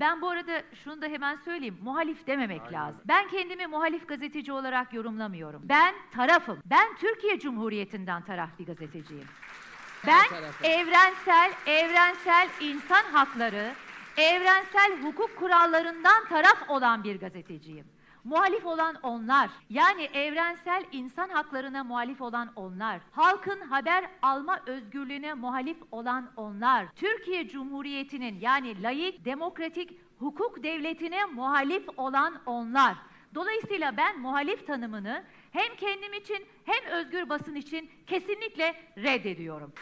Ben bu arada şunu da hemen söyleyeyim. Muhalif dememek lazım. Ben kendimi muhalif gazeteci olarak yorumlamıyorum. Ben tarafım. Ben Türkiye Cumhuriyeti'nden taraf bir gazeteciyim. Ben evrensel, evrensel insan hakları, evrensel hukuk kurallarından taraf olan bir gazeteciyim. Muhalif olan onlar. Yani evrensel insan haklarına muhalif olan onlar. Halkın haber alma özgürlüğüne muhalif olan onlar. Türkiye Cumhuriyeti'nin yani layık, demokratik hukuk devletine muhalif olan onlar. Dolayısıyla ben muhalif tanımını hem kendim için hem özgür basın için kesinlikle reddediyorum.